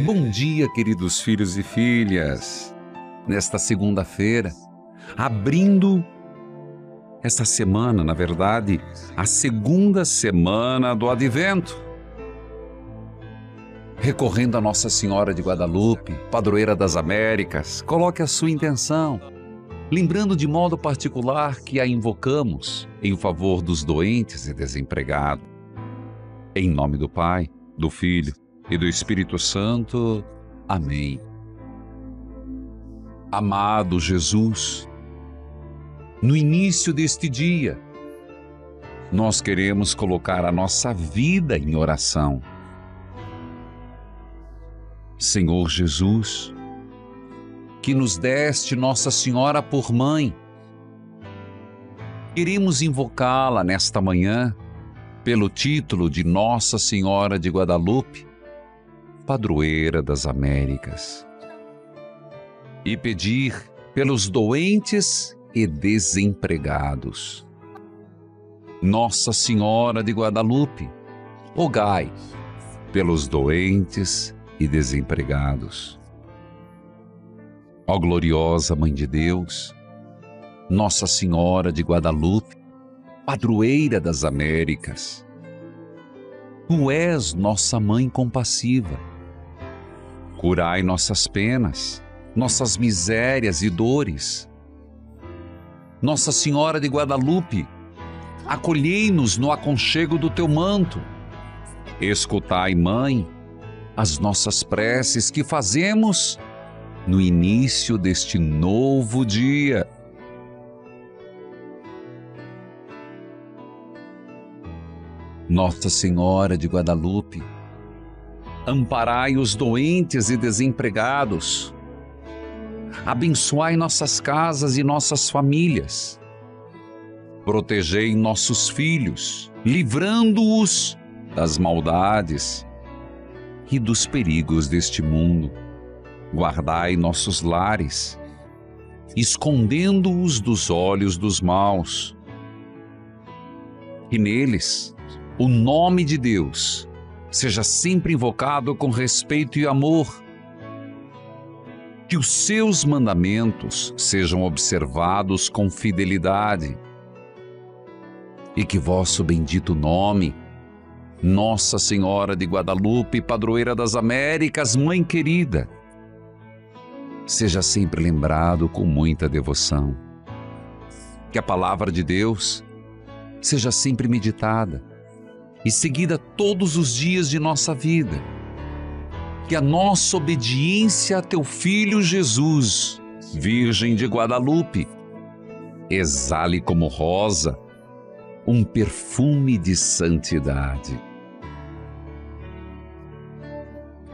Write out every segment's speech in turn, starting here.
Bom dia, queridos filhos e filhas. Nesta segunda-feira, abrindo esta semana, na verdade, a segunda semana do Advento. Recorrendo a Nossa Senhora de Guadalupe, padroeira das Américas, coloque a sua intenção, lembrando de modo particular que a invocamos em favor dos doentes e desempregados. Em nome do Pai, do Filho e do Espírito Santo. Amém. Amado Jesus, no início deste dia, nós queremos colocar a nossa vida em oração. Senhor Jesus, que nos deste Nossa Senhora por mãe, queremos invocá-la nesta manhã pelo título de Nossa Senhora de Guadalupe, padroeira das Américas, e pedir pelos doentes e desempregados. Nossa Senhora de Guadalupe, rogai pelos doentes e desempregados. Ó gloriosa Mãe de Deus, Nossa Senhora de Guadalupe, padroeira das Américas, Tu és nossa mãe compassiva. Curai nossas penas, nossas misérias e dores. Nossa Senhora de Guadalupe, acolhei-nos no aconchego do teu manto. Escutai, Mãe, as nossas preces que fazemos no início deste novo dia. Nossa Senhora de Guadalupe, amparai os doentes e desempregados, abençoai nossas casas e nossas famílias, protegei nossos filhos, livrando-os das maldades e dos perigos deste mundo. Guardai nossos lares, escondendo-os dos olhos dos maus. E neles o nome de Deus seja sempre invocado com respeito e amor. Que os seus mandamentos sejam observados com fidelidade. E que vosso bendito nome, Nossa Senhora de Guadalupe, padroeira das Américas, Mãe querida, seja sempre lembrado com muita devoção. Que a palavra de Deus seja sempre meditada e seguida todos os dias de nossa vida. Que a nossa obediência a teu Filho Jesus, Virgem de Guadalupe, exale como rosa um perfume de santidade.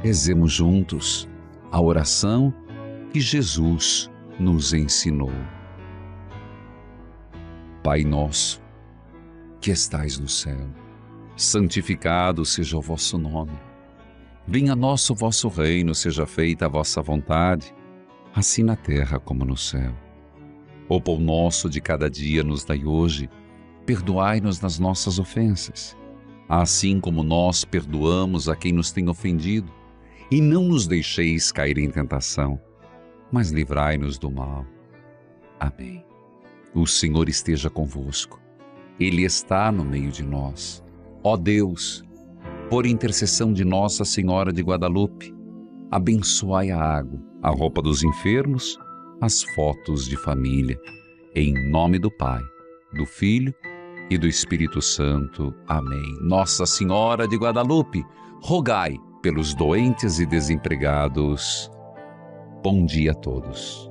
Rezemos juntos a oração que Jesus nos ensinou. Pai nosso, que estais no céu, santificado seja o vosso nome. Venha a nós o vosso reino, seja feita a vossa vontade, assim na terra como no céu. O pão nosso de cada dia nos dai hoje, perdoai-nos nas nossas ofensas, assim como nós perdoamos a quem nos tem ofendido, e não nos deixeis cair em tentação, mas livrai-nos do mal. Amém. O Senhor esteja convosco. Ele está no meio de nós Ó Deus, por intercessão de Nossa Senhora de Guadalupe, abençoai a água, a roupa dos enfermos, as fotos de família. Em nome do Pai, do Filho e do Espírito Santo. Amém. Nossa Senhora de Guadalupe, rogai pelos doentes e desempregados. Bom dia a todos.